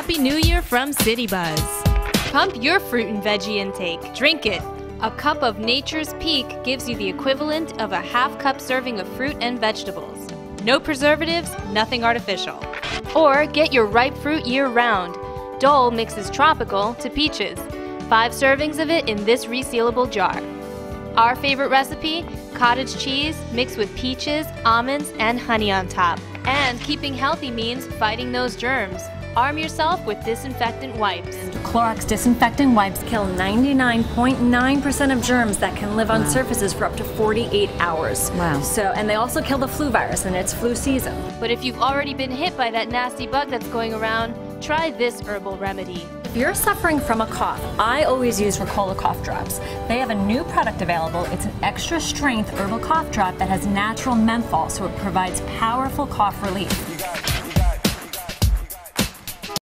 Happy New Year from City Buzz. Pump your fruit and veggie intake. Drink it. A cup of Nature's Peak gives you the equivalent of a half cup serving of fruit and vegetables. No preservatives, nothing artificial. Or get your ripe fruit year round. Dole mixes tropical to peaches. Five servings of it in this resealable jar. Our favorite recipe cottage cheese mixed with peaches, almonds, and honey on top. And keeping healthy means fighting those germs. Arm yourself with disinfectant wipes. Clorox disinfectant wipes kill 99.9% of germs that can live on surfaces for up to 48 hours. Wow. So, and they also kill the flu virus, and it's flu season. But if you've already been hit by that nasty bug that's going around, try this herbal remedy. If you're suffering from a cough, I always use Ricola cough drops. They have a new product available. It's an extra strength herbal cough drop that has natural menthol, so it provides powerful cough relief.